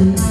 Oh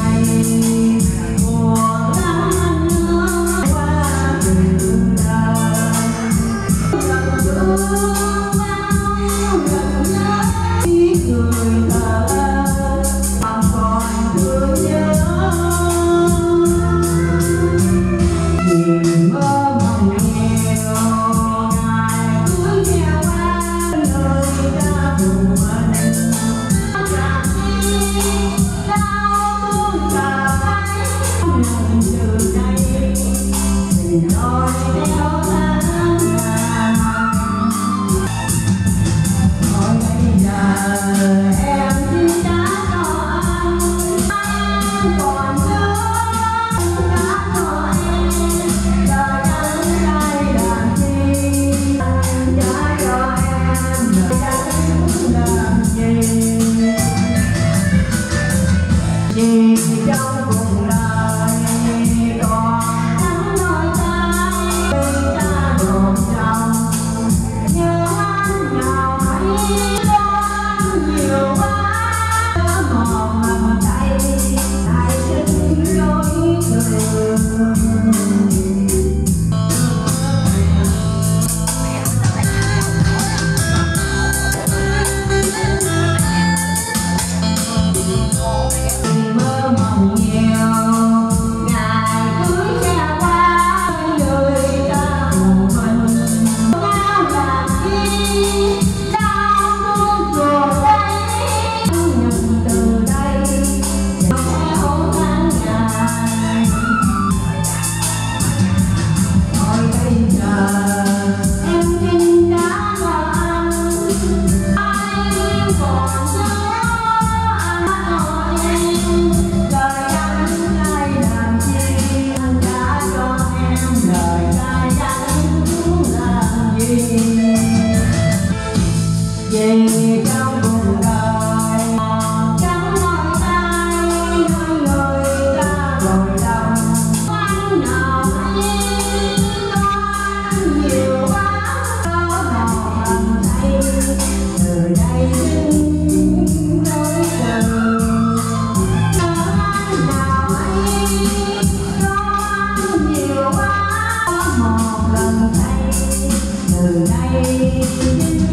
you.